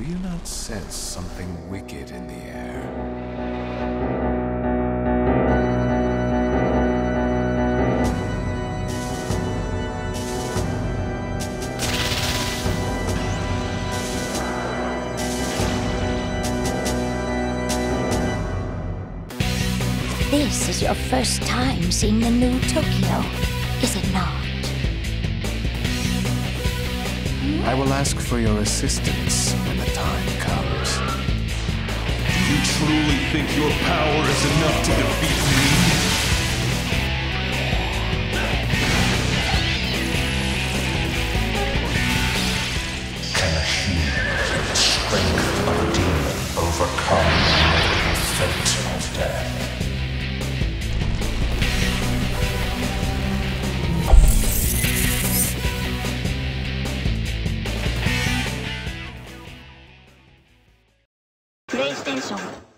Do you not sense something wicked in the air? This is your first time seeing the new Tokyo, I will ask for your assistance when the time comes. Do you truly think your power is enough to defeat me? Can a human with the strength of a demon overcome the fate of death? 香的